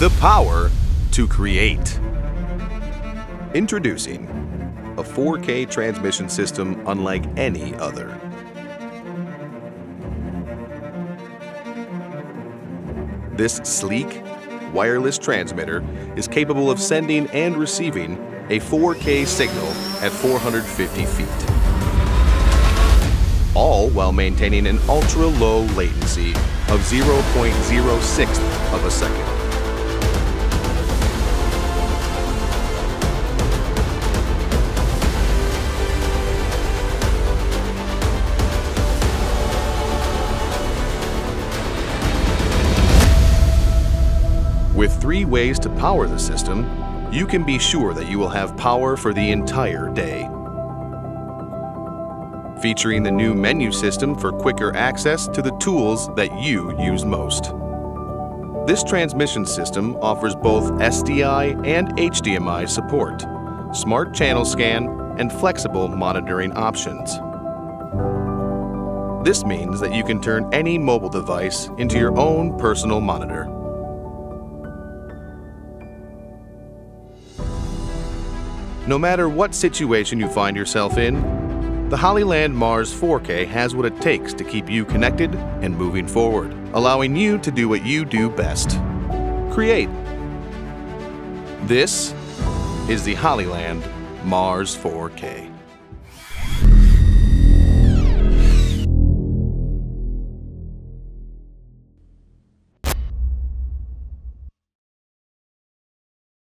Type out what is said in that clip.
The power to create. Introducing a 4K transmission system unlike any other. This sleek, wireless transmitter is capable of sending and receiving a 4K signal at 450 feet. All while maintaining an ultra-low latency of 0.06 of a second. With three ways to power the system, you can be sure that you will have power for the entire day. Featuring the new menu system for quicker access to the tools that you use most. This transmission system offers both SDI and HDMI support, smart channel scan, and flexible monitoring options. This means that you can turn any mobile device into your own personal monitor. No matter what situation you find yourself in, the Hollyland Mars 4K has what it takes to keep you connected and moving forward, allowing you to do what you do best create. This is the Hollyland Mars 4K.